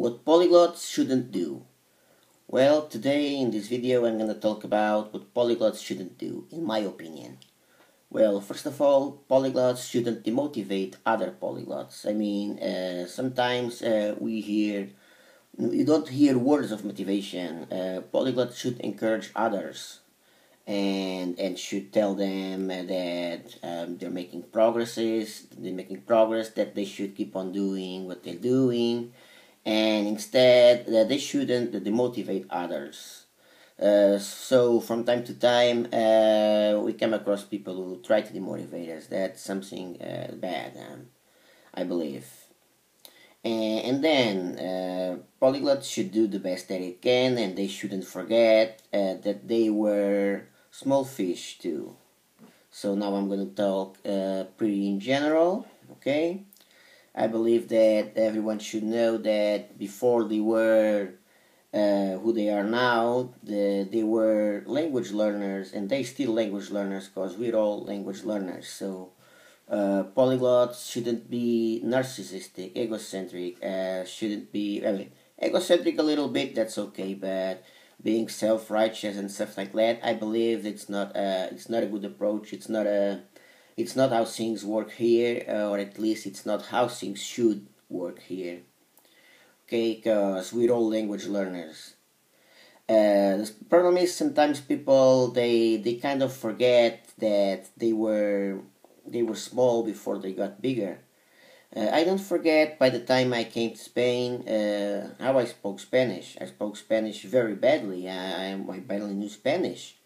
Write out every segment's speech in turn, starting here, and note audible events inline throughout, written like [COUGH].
What polyglots shouldn't do. Well, today in this video I'm to talk about what polyglots shouldn't do, in my opinion. Well, first of all, polyglots shouldn't demotivate other polyglots. I mean, uh, sometimes uh, we hear, you don't hear words of motivation. Uh, polyglots should encourage others and and should tell them that um, they're making progresses, they're making progress, that they should keep on doing what they're doing, and instead that they shouldn't demotivate others. Uh, so from time to time uh, we come across people who try to demotivate us. That's something uh, bad, um, I believe. And, and then uh, polyglots should do the best that they can, and they shouldn't forget uh, that they were small fish too. So now I'm going to talk pretty in general. Okay. I believe that everyone should know that before they were uh, who they are now, the, they were language learners and they still language learners because we're all language learners. So uh, polyglots shouldn't be narcissistic, egocentric, uh, shouldn't be, I mean, egocentric a little bit, that's okay, but being self-righteous and stuff like that, I believe it's not a, it's not a good approach, it's not a it's not how things work here, uh, or at least it's not how things should work here. Okay, because we're all language learners. Uh, the problem is sometimes people they they kind of forget that they were they were small before they got bigger. Uh, I don't forget by the time I came to Spain uh, how I spoke Spanish. I spoke Spanish very badly. I, I barely knew Spanish.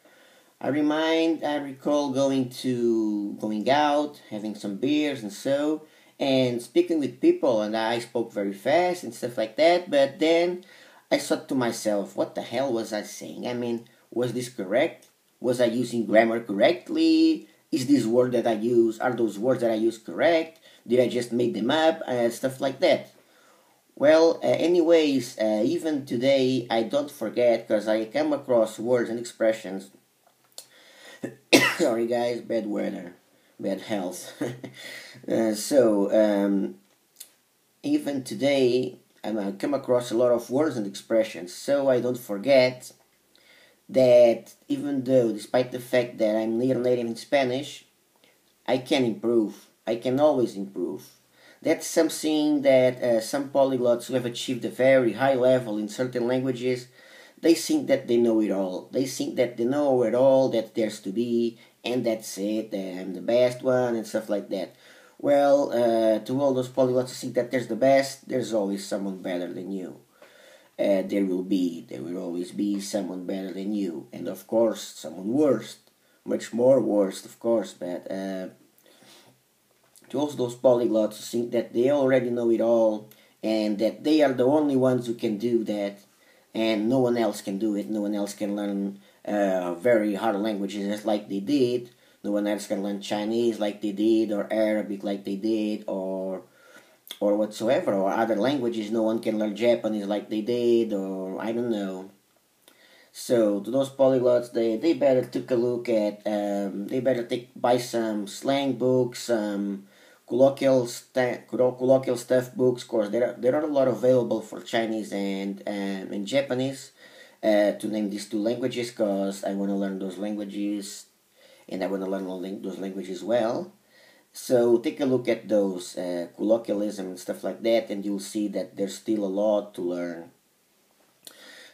I remind, I recall going to, going out, having some beers and so, and speaking with people, and I spoke very fast and stuff like that, but then I thought to myself, what the hell was I saying? I mean, was this correct? Was I using grammar correctly? Is this word that I use, are those words that I use correct? Did I just make them up? And stuff like that. Well, uh, anyways, uh, even today I don't forget because I come across words and expressions [COUGHS] Sorry, guys, bad weather, bad health. [LAUGHS] uh, so, um, even today, I come across a lot of words and expressions, so I don't forget that even though, despite the fact that I'm near native in Spanish, I can improve. I can always improve. That's something that uh, some polyglots who have achieved a very high level in certain languages they think that they know it all. They think that they know it all that there's to be, and that's it. I'm the best one and stuff like that. Well, uh, to all those polyglots who think that there's the best, there's always someone better than you. Uh, there will be, there will always be someone better than you, and of course, someone worse, much more worse, of course. But uh, to all those polyglots who think that they already know it all, and that they are the only ones who can do that, and no one else can do it. No one else can learn uh, very hard languages like they did. No one else can learn Chinese like they did, or Arabic like they did, or or whatsoever, or other languages. No one can learn Japanese like they did, or I don't know. So those polyglots, they, they better take a look at. Um, they better take buy some slang books, some colloquial st- colloquial stuff books. Course, there are there are a lot available for Chinese and um, and Japanese. Uh, to name these two languages, because I want to learn those languages, and I want to learn those languages well. So take a look at those uh, colloquialism and stuff like that, and you'll see that there's still a lot to learn.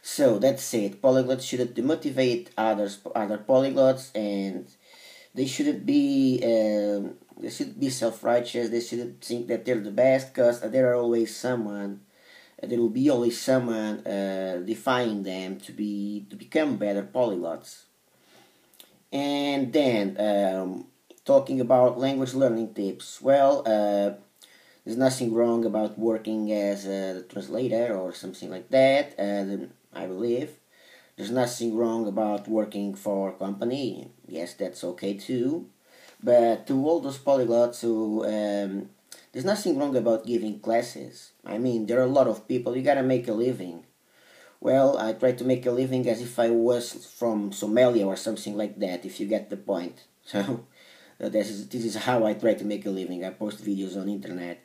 So that's it. Polyglots shouldn't demotivate others, other polyglots, and they shouldn't be they should be self-righteous. They shouldn't think that they're the best, because there are always someone. There will be always someone uh, defying them to be to become better polyglots. And then um, talking about language learning tips. Well, uh, there's nothing wrong about working as a translator or something like that. Uh, I believe there's nothing wrong about working for a company. Yes, that's okay too. But to all those polyglots who, um, there's nothing wrong about giving classes. I mean, there are a lot of people, you gotta make a living. Well, I try to make a living as if I was from Somalia or something like that, if you get the point. [LAUGHS] So, uh, this is, this is how I try to make a living. I post videos on internet.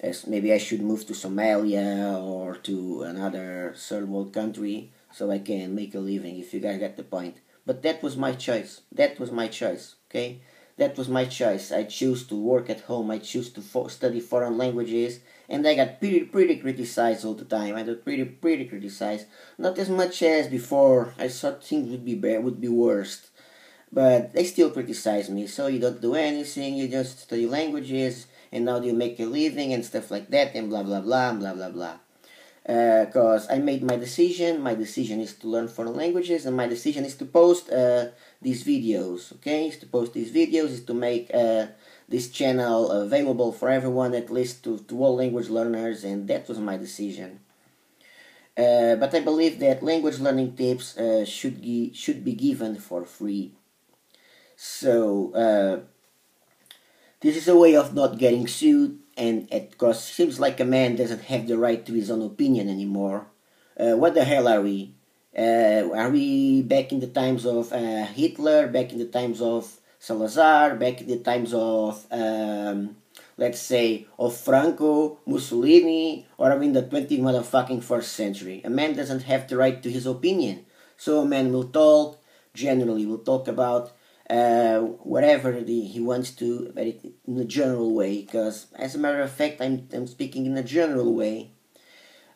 as maybe I should move to Somalia or to another third world country so I can make a living if you guys get the point. But that was my choice. That was my choice. Okay, that was my choice. I choose to work at home. I choose to fo study foreign languages, and I got pretty pretty criticized all the time. I got pretty pretty criticized. Not as much as before. I thought things would be bad, would be worst, but they still criticize me. So you don't do anything. You just study languages and now you make a living and stuff like that and blah blah blah blah blah blah because uh, I made my decision. My decision is to learn foreign languages and my decision is to post uh, these videos okay? Is to post these videos is to make uh, this channel available for everyone at least to, to all language learners and that was my decision. Uh, but I believe that language learning tips uh, should, be should be given for free. So uh, this is a way of not getting sued, and it cause seems like a man doesn't have the right to his own opinion anymore. Uh, what the hell are we? Uh, are we back in the times of uh, Hitler, back in the times of Salazar, back in the times of, um, let's say, of Franco, Mussolini, or are we in the 20th motherfucking first century? A man doesn't have the right to his opinion. So a man will talk, generally will talk about uh, whatever the, he wants to, but it, in a general way. Because as a matter of fact, I'm I'm speaking in a general way.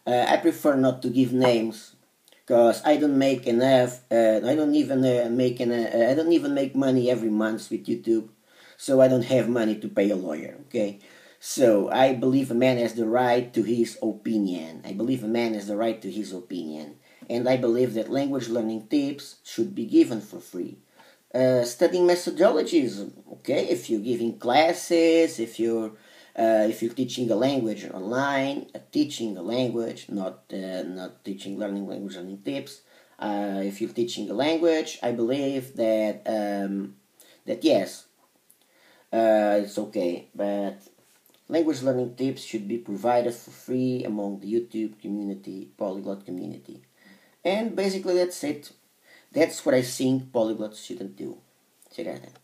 Uh, I prefer not to give names because I don't make enough. Uh, I don't even uh, make an, uh, I don't even make money every month with YouTube, so I don't have money to pay a lawyer. Okay. So I believe a man has the right to his opinion. I believe a man has the right to his opinion. And I believe that language learning tips should be given for free uh, studying methodologies. Okay, if you're giving classes, if you're uh, if you're teaching a language online, uh, teaching a language, not uh, not teaching learning language learning tips. Uh, if you're teaching a language, I believe that um, that yes, it's okay, but language learning tips should be provided for free among the YouTube community, polyglot community, and basically that's it. That's what I think polyglots shouldn't do. Check out.